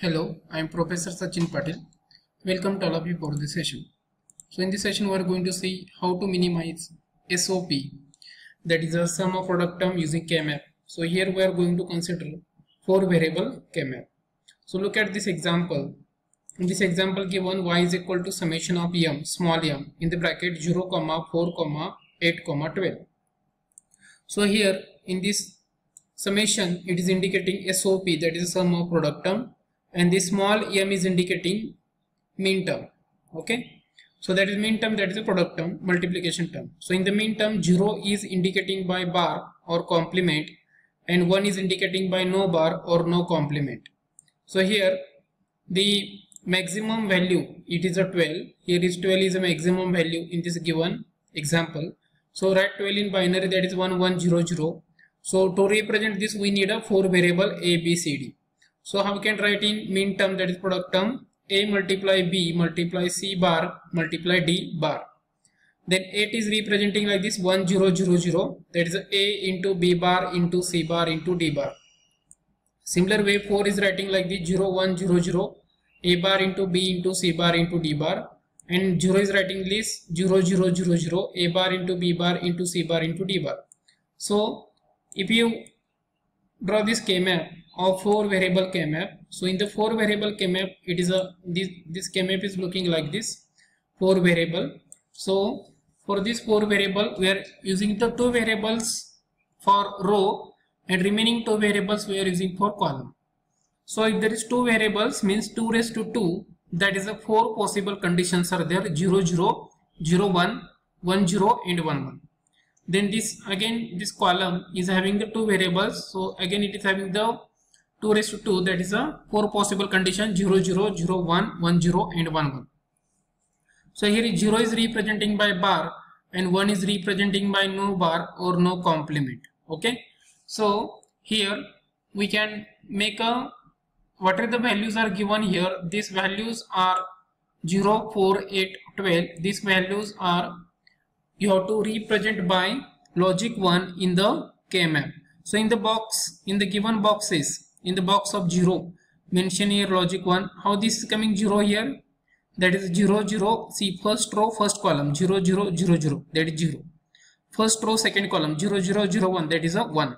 Hello, I am Professor Sachin Patil. Welcome to all of you for this session. So in this session we are going to see how to minimize SOP that is a sum of product term using KMap. So here we are going to consider four variable KMap. So look at this example. In this example given y is equal to summation of m small m in the bracket 0 comma 4 comma 8 comma 12. So here in this summation it is indicating SOP that is a sum of product term and this small m is indicating mean term okay? So that is mean term that is a product term multiplication term. So in the mean term 0 is indicating by bar or complement and 1 is indicating by no bar or no complement. So here the maximum value it is a 12 here is 12 is a maximum value in this given example. So write 12 in binary that is 1100 so to represent this we need a four variable a b c d so how we can write in mean term that is product term a multiply b multiply c bar multiply d bar. Then 8 is representing like this 1000 that is a into b bar into c bar into d bar. Similar way 4 is writing like the 0100 a bar into b into c bar into d bar and 0 is writing this 0000 a bar into b bar into c bar into d bar. So if you draw this K-map of four variable K-map. So in the four variable K-map, it is a this this K-map is looking like this four variable. So for this four variable, we are using the two variables for row and remaining two variables we are using for column. So if there is two variables means 2 raised to 2 that is a four possible conditions are there 0 0 0 1 1 0 and 1 1 then this again this column is having the two variables. So again it is having the 2 raised to 2 that is a four possible condition 0 0 0 1 1 0 and 1 1 so here 0 is representing by bar and 1 is representing by no bar or no complement. Okay? So here we can make a whatever the values are given here these values are 0 4 8 12 these values are you have to represent by logic 1 in the K-map. So in the box, in the given boxes, in the box of 0, mention here logic 1. How this is coming 0 here? That is 0, 0. See first row, first column 0, 0, 0, 0. That is 0. First row, second column 0, 0, 0, 1. That is a 1.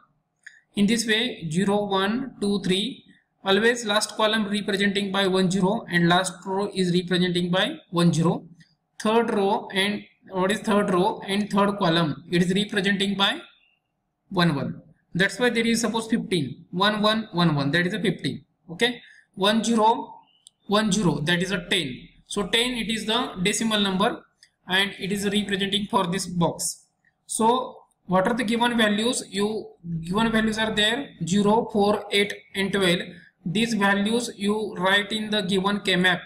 In this way 0, 1, 2, 3. Always last column representing by 1, 0 and last row is representing by 1, 0. Third row and what is third row and third column? It is representing by 1 1 that's why there is suppose 15 1 1 1 1 that is a 15 okay? 1 0 1 0 that is a 10 so 10 it is the decimal number and it is representing for this box. So what are the given values? You given values are there. 0 4 8 and 12 these values you write in the given k-map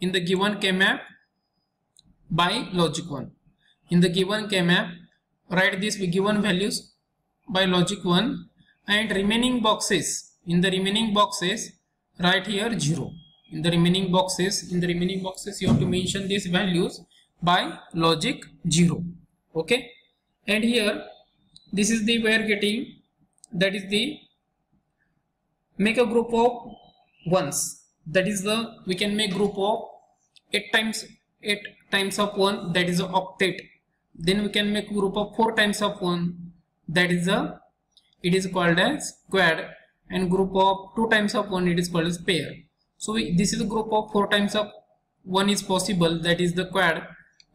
in the given k-map by logic 1 in the given k-map write these given values by logic 1 and remaining boxes. In the remaining boxes write here 0 in the remaining boxes in the remaining boxes you have to mention these values by logic 0 okay? And here this is the we are getting that is the make a group of ones. That is the we can make group of 8 times 8 times of 1 that is octet then we can make group of 4 times of 1 that is a it is called as quad and group of 2 times of 1 it is called as pair so we, this is a group of 4 times of 1 is possible. That is the quad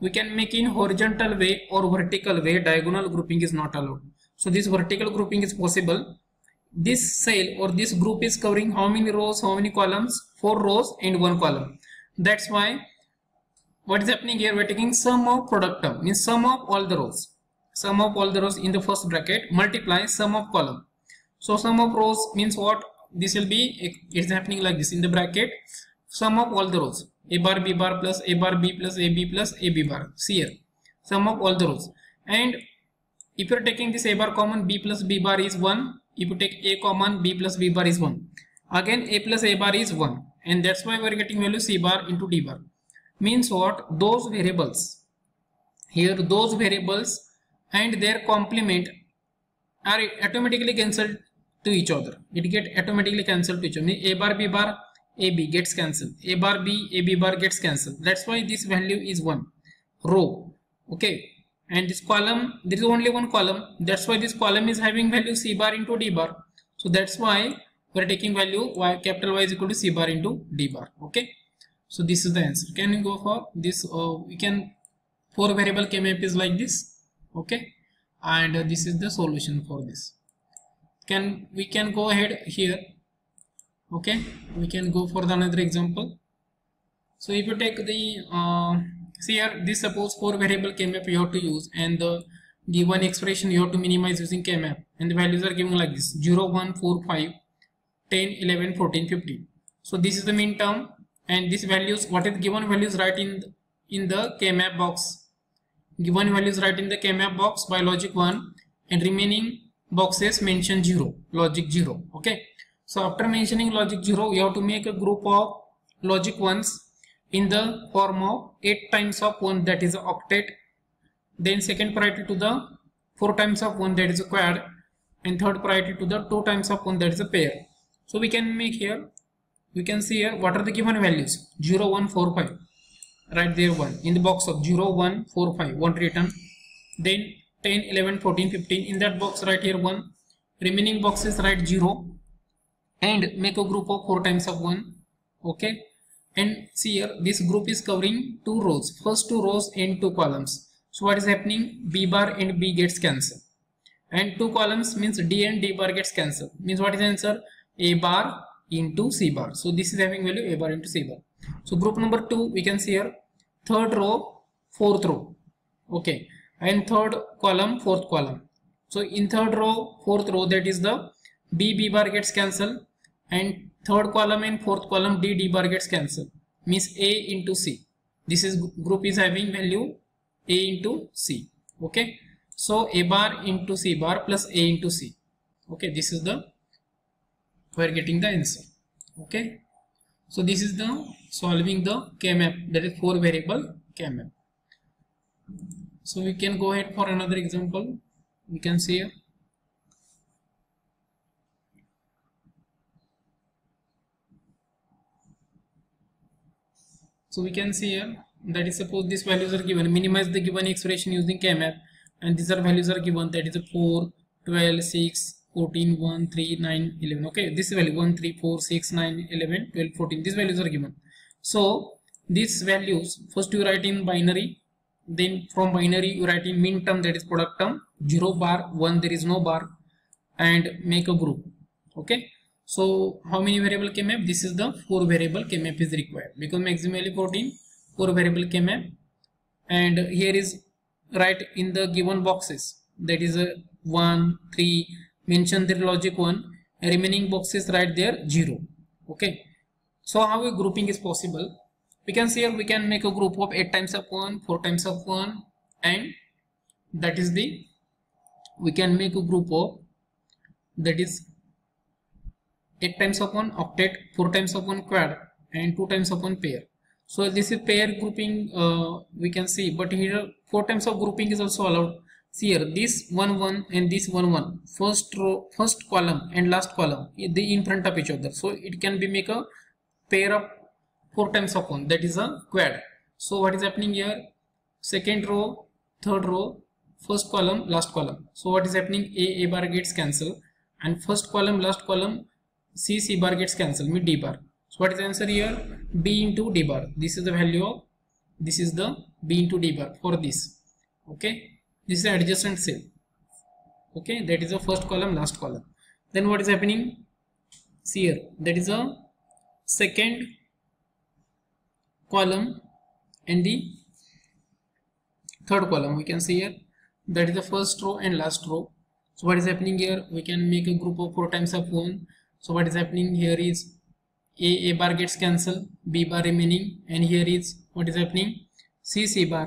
we can make in horizontal way or vertical way. Diagonal grouping is not allowed. So this vertical grouping is possible. This cell or this group is covering how many rows how many columns? 4 rows and 1 column. That's why what is happening here? We're taking sum of product term means sum of all the rows. Sum of all the rows in the first bracket multiply sum of column. So sum of rows means what? This will be it's happening like this in the bracket. Sum of all the rows. A bar b bar plus a bar b plus a b plus a b bar. See here. Sum of all the rows. And if you're taking this a bar common b plus b bar is 1 if you take a common b plus b bar is 1 again a plus a bar is 1 and that's why we're getting value c bar into d bar means what those variables here those variables and their complement are automatically cancelled to each other it get automatically cancelled to each other a bar b bar AB gets cancelled. A bar B, AB bar gets cancelled. That's why this value is 1. Row. Okay. And this column, there is only one column. That's why this column is having value C bar into D bar. So that's why we are taking value Y capital Y is equal to C bar into D bar. Okay. So this is the answer. Can we go for this? Uh, we can, four variable K-map is like this. Okay. And uh, this is the solution for this. Can, we can go ahead here okay we can go for the another example so if you take the uh, see here this suppose four variable kmap you have to use and the given expression you have to minimize using kmap and the values are given like this 0 1 4 5 10 11 14 15 so this is the mean term and these values what is given values right in the, in the kmap box given values right in the kmap box by logic 1 and remaining boxes mention 0 logic 0 okay so after mentioning logic 0, you have to make a group of logic 1s in the form of 8 times of 1 that is octet. Then second priority to the 4 times of 1 that is a quad and third priority to the 2 times of 1 that is a pair. So we can make here, we can see here what are the given values? 0, 1, 4, 5. Right there 1 in the box of 0, 1, 4, 5, 1 written. Then 10, 11, 14, 15 in that box right here 1. Remaining boxes write 0 and make a group of 4 times of 1 okay? And see here this group is covering two rows. First two rows and two columns. So what is happening? B bar and b gets cancelled. And two columns means d and d bar gets cancelled. Means what is the answer? A bar into c bar. So this is having value a bar into c bar. So group number two we can see here third row fourth row. Okay. And third column fourth column. So in third row fourth row that is the b b bar gets cancelled. And third column and fourth column D D bar gets cancelled. Means A into C. This is group is having value A into C. Okay. So A bar into C bar plus A into C. Okay. This is the we are getting the answer. Okay? So this is the solving the K-map. That is four variable K-map. So we can go ahead for another example. We can see here. So we can see here that is suppose these values are given. Minimize the given expression using kmap. And these are values are given. That is a 4 12 6 14 1 3 9 11 okay this value 1 3 4 6 9 11 12 14 these values are given. So these values first you write in binary then from binary you write in min term that is product term 0 bar 1 there is no bar and make a group. Okay? So how many variable K-map? This is the 4 variable K-map is required. Because maximally 14 4 variable K-map and here is write in the given boxes. That is a 1 3 mention their logic 1 remaining boxes right there 0 okay. So how a grouping is possible? We can see here we can make a group of 8 times of 1 4 times of 1 and that is the we can make a group of that is 8 times of 1 octet 4 times of 1 quad and 2 times of 1 pair. So this is pair grouping uh, we can see but here 4 times of grouping is also allowed see here this 1 1 and this 1 1 first row first column and last column they in front of each other so it can be make a pair of 4 times of 1 that is a quad so what is happening here second row third row first column last column so what is happening a a bar gets cancelled and first column last column C C bar gets cancelled with D bar. So what is the answer here? B into D bar. This is the value of this is the B into D bar for this. Okay. This is the adjacent cell. Okay. That is the first column, last column. Then what is happening? See here. That is a second column and the third column. We can see here. That is the first row and last row. So what is happening here? We can make a group of 4 times of 1 so what is happening here is a a bar gets cancelled b bar remaining and here is what is happening c c bar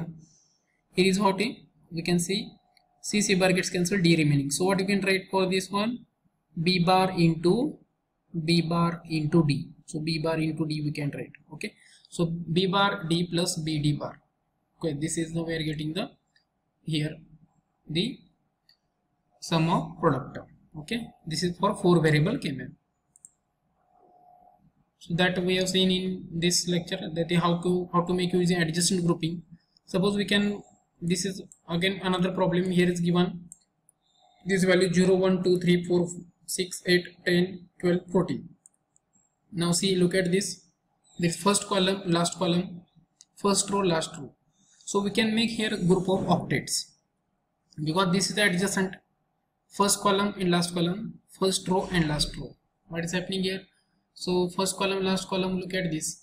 here is what we can see c c bar gets cancelled d remaining. So what you can write for this one? B bar into b bar into d. So b bar into d we can write okay? So b bar d plus b d bar. Okay this is way we are getting the here the sum of product okay? This is for four variable k so that we have seen in this lecture that how to how to make using adjacent grouping. Suppose we can this is again another problem. Here is given. This value 0 1 2 3 4 6 8 10 12 14 now see look at this. This first column last column. First row last row. So we can make here a group of octets. Because this is the adjacent. First column and last column. First row and last row. What is happening here? So first column last column look at this.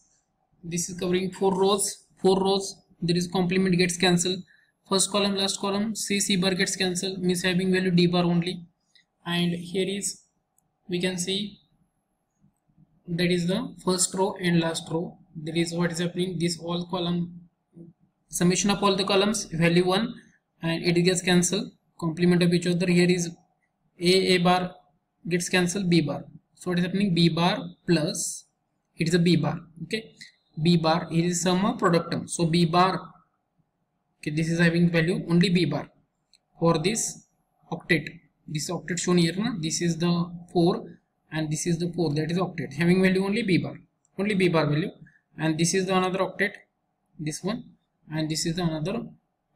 This is covering four rows. Four rows there is complement gets cancelled first column last column c c bar gets cancelled means having value d bar only. And here is we can see that is the first row and last row. That is what is happening. This all column summation of all the columns value 1 and it gets cancelled. Complement of each other. Here is a a bar gets cancelled b bar. So what is happening? B bar plus it is a b bar okay? B bar it is sum of product term so b bar okay this is having value only b bar. For this octet this octet shown here na? this is the 4 and this is the 4 that is octet. Having value only b bar only b bar value. And this is the another octet this one and this is the another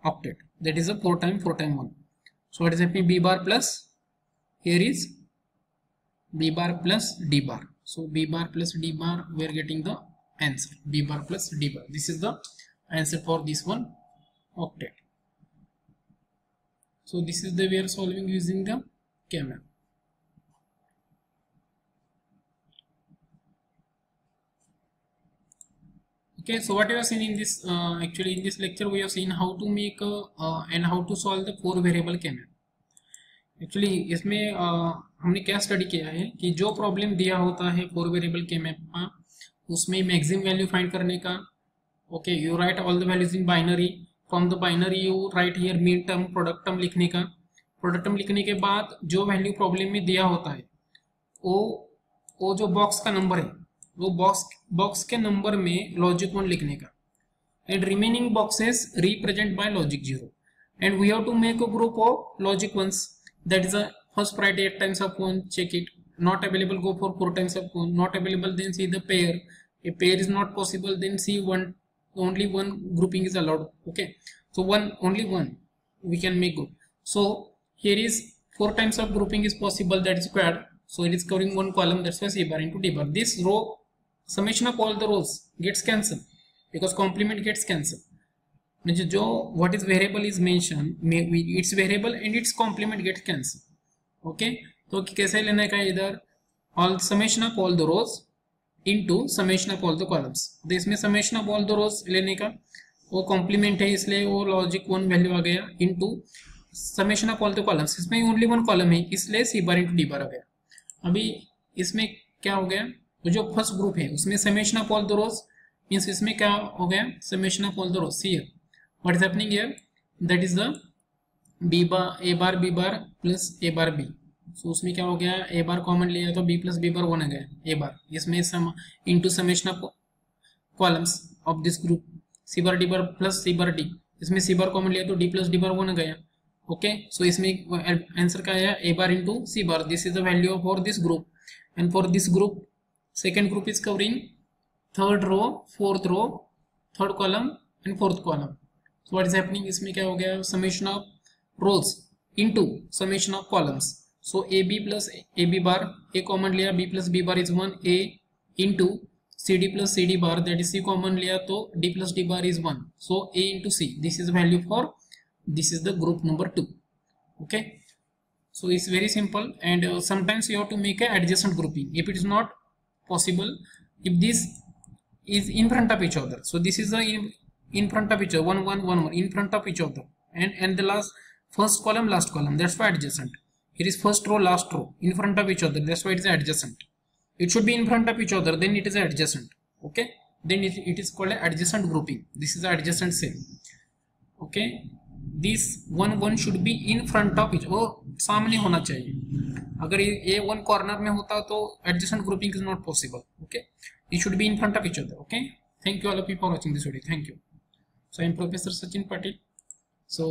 octet. That is a 4 time 4 time 1 so what is happening? B bar plus here is b bar plus d bar. So b bar plus d bar we are getting the answer. B bar plus d bar. This is the answer for this one octet so this is the we are solving using the camera okay so what we have seen in this uh, actually in this lecture we have seen how to make uh, uh, and how to solve the four variable camera actually इसमें uh, हमने क्या study किया है कि जो problem दिया होता है फोर वेरिएबल के मैप का उसमें मैक्सिमम वैल्यू फाइंड करने का okay you write all the values in binary from the binary you write here minterm product term लिखने का। प्रोडक्ट टर्म लिखने के बाद जो वैल्यू प्रॉब्लम में दिया होता है, वो वो जो बॉक्स का नंबर है, वो बॉक्स बॉक्स के नंबर में लॉजिक वन लिखने का। And remaining boxes represent by logic zero and we have to make a group of logic ones that is a first write 8 times of 1 check it. Not available, go for 4 times of 1 not available, then see the pair. If pair is not possible, then see one. only one grouping is allowed okay so one only one we can make group so here is 4 times of grouping is possible that is squared so it is covering one column that's why c bar into d bar this row summation of all the rows gets cancelled because complement gets cancelled म्हणजे जो what is variable is mention it's variable and it's complement get cancel okay तो कैसे लेने का इधर all summation of all the rose Into summation of all the columns तो इसमें summation of all the rows लेने का वो कॉम्प्लीमेंट है, इसलिए वो लॉजिक वन वैल्यू आ गया into summation of all the columns इसमें ओनली वन कॉलम है, इसलिए सी बार इंटू डी बार आ गया। अभी इसमें क्या हो गया? तो जो फ़र्स्ट ग्रुप है, उसमें summation of all the rows means इसमें क्या हो गया? Summation of all the rows see what is happening here? That is the b bar, a bar, b bar plus a bar so, उसमें क्या हो गया? ए बार कॉमन लिया तो b plus b bar one आ गया, a bar इसमें sum into summation of columns of this group c bar d bar plus c bar d. इसमें c bar common लिया तो d plus d bar one आ गया. Okay so इसमें answer क्या आया, a bar into c bar this is the value for this group and for this group second group is covering third row, fourth row, third column and fourth column. So, what is happening? इसमें क्या हो गया? Summation of rows into summation of columns. So AB plus AB bar, A common layer B plus B bar is 1, A into CD plus CD bar that is C common layer so D plus D bar is 1. So A into C, this is value for, this is the group number 2. Okay. So it's very simple and uh, sometimes you have to make an adjacent grouping. If it is not possible, if this is in front of each other. So this is a in, front of each other, one, one, one, one, in front of each other. And, and the last, first column, last column, that's why adjacent. Here is first row last row in front of each other that's why it is adjacent it should be in front of each other then it is adjacent okay then it, it is called adjacent grouping this is adjacent cell okay this one one should be in front of each वो सामने होना चाहिए अगर ये one corner में होता तो adjacent grouping is not possible okay it should be in front of each other okay thank you all of you for watching this video thank you so i am professor sachin patil so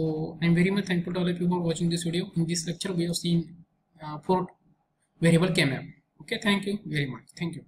i am very much thankful to all of you for watching this video. In this lecture we have seen uh, four variable k-map okay thank you very much. Thank you